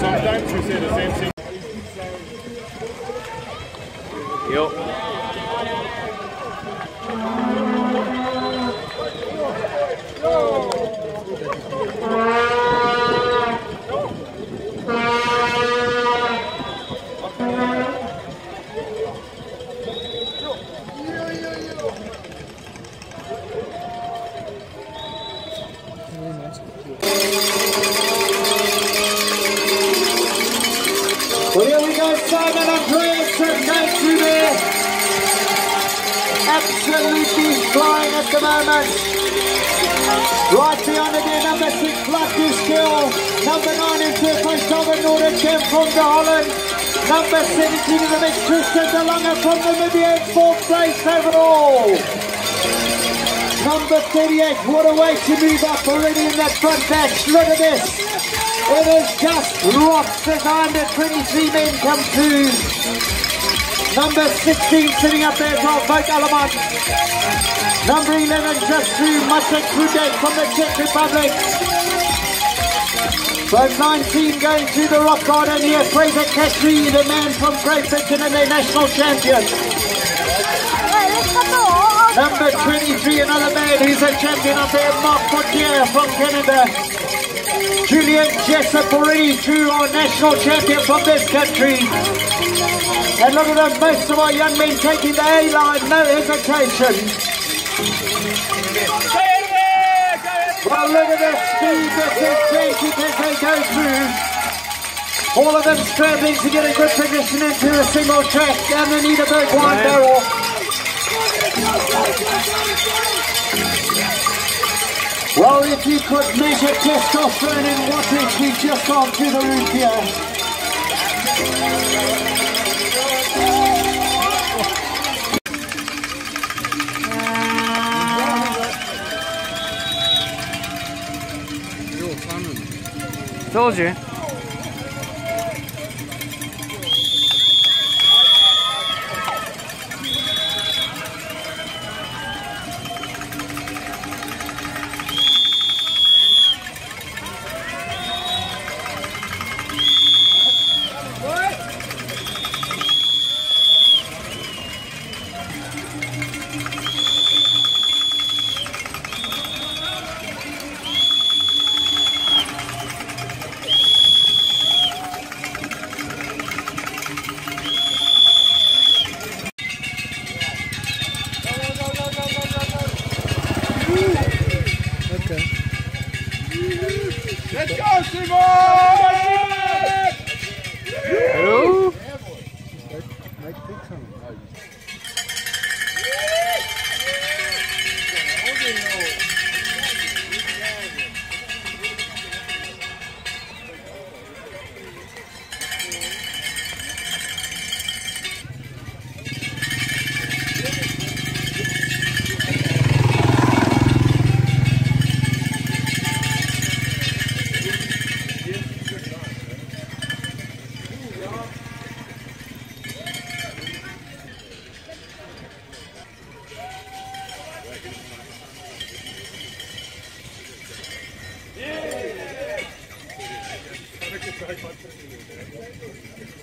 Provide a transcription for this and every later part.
Sometimes we say the same thing. Yo. Simon Andreassen going through there. Absolutely flying at the moment. Right beyond it number six, Lucky Skill. Number nine in third place, Dalvin Nordenkamp from the Holland. Number 17 in the mix, Tristan de Lange from Namibia in fourth place overall. Number 38, what a way to move up already in that front dash. Look at this. It is just rocks behind it. 23 men come through. Number 16 sitting up there as well, Alleman. Number 11 just through, Matěj Průdek from the Czech Republic. So 19 going through the rock garden here, Fraser Cassidy, the man from Great Britain and their national champion. Number 23, another man who's a champion up there, Mark Potier from Canada. Julian Jessup already through our national champion from this country. And look at them, most of our young men taking the A-line, no hesitation. Well, look at the speed that they're taking as they go through. All of them scrambling to get a good position into a single track down the Niederberg wine barrel. Well, if you could measure testosterone in wattage, we've just gone through the roof here. Told you. Let's go, Simon!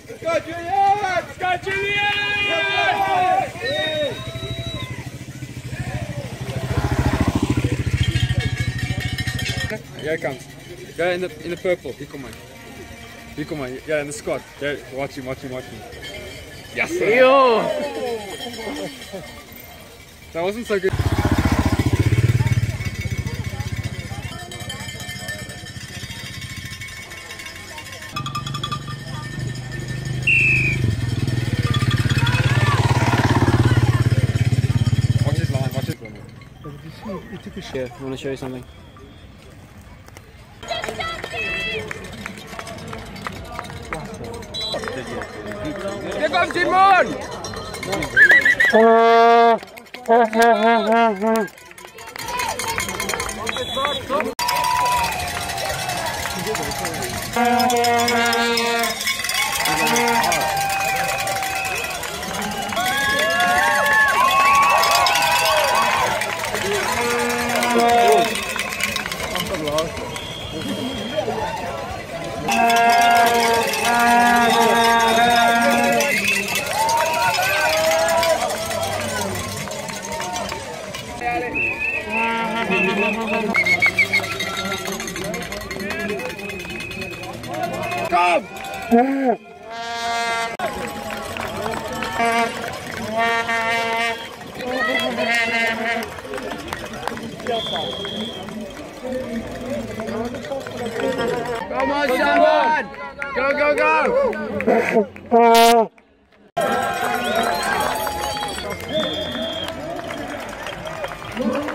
Go, Julian! Go, Julian! Jij kan. Ja, in de, in de purple. Hier kom maar. Hier kom maar. Ja, in de squad. Ja, watch him, watch him, watch him. Yes, sir. Yo! That wasn't so good. here. I want to show you something. Here comes Timon! Stop, stop, stop. Come! Come on, Shaban! Go, go, go! go.